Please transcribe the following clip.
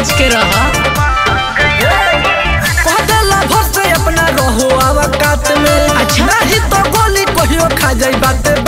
बज के रहा। अपना रहो आवा में। अच्छा। ही तो गोली कहियो खा जाए बाते।